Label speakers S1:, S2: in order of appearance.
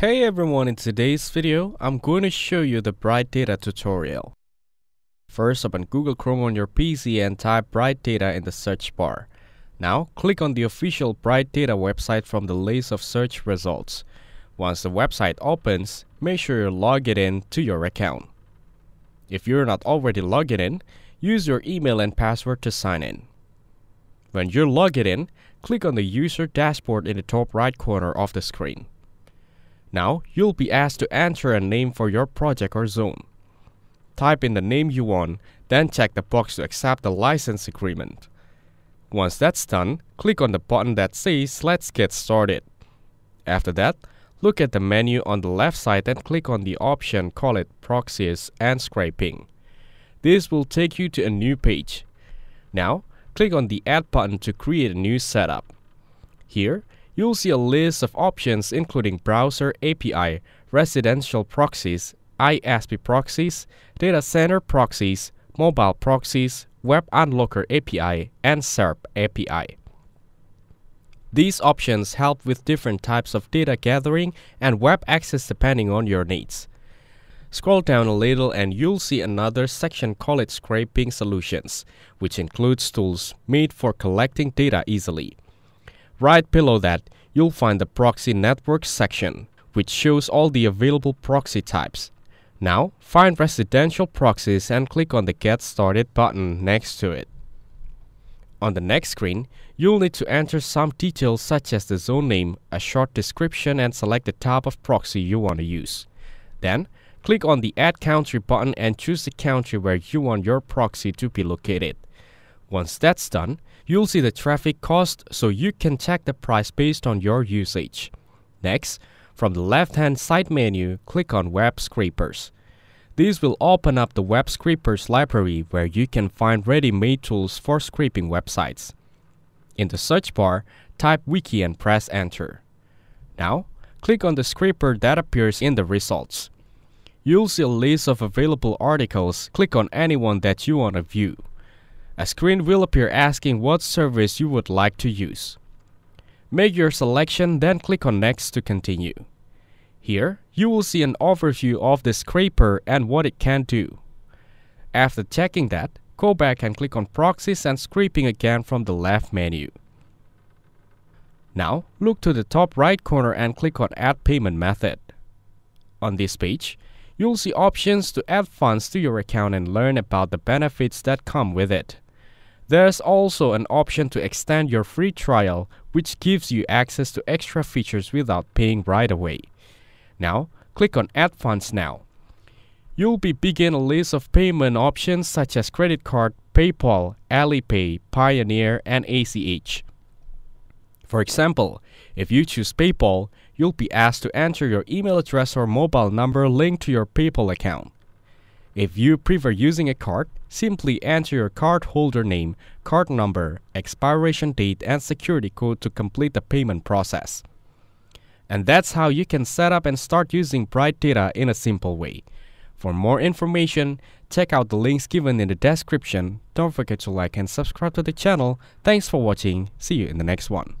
S1: Hey everyone, in today's video, I'm going to show you the Bright Data tutorial. First, open Google Chrome on your PC and type Bright Data in the search bar. Now, click on the official Bright Data website from the list of search results. Once the website opens, make sure you log it in to your account. If you're not already logged in, use your email and password to sign in. When you're logged in, click on the user dashboard in the top right corner of the screen. Now, you'll be asked to enter a name for your project or zone. Type in the name you want, then check the box to accept the license agreement. Once that's done, click on the button that says Let's Get Started. After that, look at the menu on the left side and click on the option call it Proxies and Scraping. This will take you to a new page. Now, click on the Add button to create a new setup. Here, you'll see a list of options including browser API, residential proxies, ISP proxies, data center proxies, mobile proxies, web unlocker API, and SERP API. These options help with different types of data gathering and web access depending on your needs. Scroll down a little and you'll see another section called Scraping Solutions, which includes tools made for collecting data easily. Right below that, you'll find the Proxy Network section, which shows all the available proxy types. Now, find residential proxies and click on the Get Started button next to it. On the next screen, you'll need to enter some details such as the zone name, a short description, and select the type of proxy you want to use. Then, click on the Add Country button and choose the country where you want your proxy to be located. Once that's done, you'll see the traffic cost so you can check the price based on your usage. Next, from the left-hand side menu, click on Web Scrapers. This will open up the Web Scrapers library where you can find ready-made tools for scraping websites. In the search bar, type wiki and press enter. Now, click on the scraper that appears in the results. You'll see a list of available articles. Click on any one that you want to view. A screen will appear asking what service you would like to use. Make your selection, then click on Next to continue. Here, you will see an overview of the scraper and what it can do. After checking that, go back and click on Proxies and Scraping again from the left menu. Now, look to the top right corner and click on Add Payment Method. On this page, you'll see options to add funds to your account and learn about the benefits that come with it. There's also an option to extend your free trial, which gives you access to extra features without paying right away. Now, click on Add Funds Now. You'll be begin a list of payment options such as credit card, PayPal, Alipay, Payoneer, and ACH. For example, if you choose PayPal, you'll be asked to enter your email address or mobile number linked to your PayPal account. If you prefer using a card, simply enter your cardholder name, card number, expiration date, and security code to complete the payment process. And that's how you can set up and start using Bright Data in a simple way. For more information, check out the links given in the description. Don't forget to like and subscribe to the channel. Thanks for watching. See you in the next one.